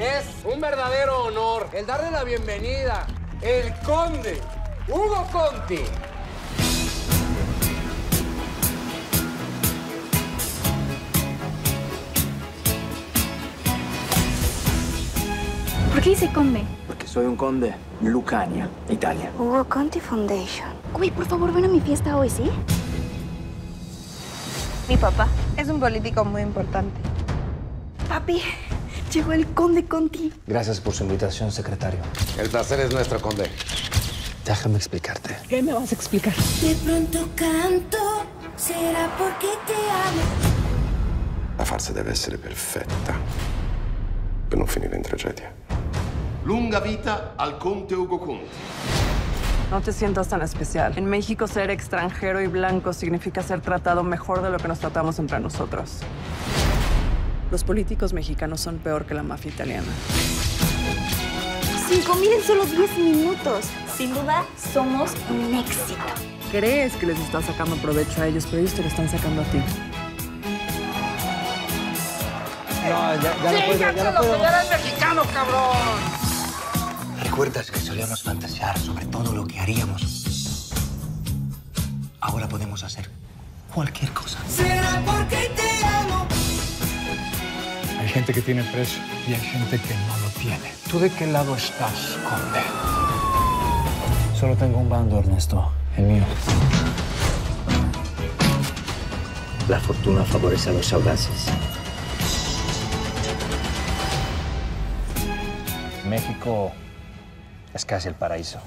Es un verdadero honor el darle la bienvenida, el conde Hugo Conti. ¿Por qué dice conde? Porque soy un conde. Lucania, Italia. Hugo Conti Foundation. Uy, por favor, ven a mi fiesta hoy, ¿sí? Mi papá es un político muy importante. Papi, llegó el conde Conti. Gracias por su invitación, secretario. El placer es nuestro, conde. Déjame explicarte. ¿Qué me vas a explicar? De pronto canto, será porque te amo. La farsa deve essere perfetta per non finire in tragedia. Lunga vita al conte Ugo Conti. No te sientas tan especial. En México ser extranjero y blanco significa ser tratado mejor de lo que nos tratamos entre nosotros. Los políticos mexicanos son peor que la mafia italiana. Cinco mil en solo 10 minutos. Sin duda, somos un éxito. Crees que les estás sacando provecho a ellos, pero ellos te lo están sacando a ti. No, ya, ya no puedo, ya no puedo. mexicano, cabrón! ¿Recuerdas que solíamos fantasear sobre todo lo que haríamos? Ahora podemos hacer cualquier cosa. Será Hay gente que tiene preso y hay gente que no lo tiene. ¿Tú de qué lado estás, conde? Solo tengo un bando, Ernesto. El mío. La fortuna favorece a los audaces. México es casi el paraíso.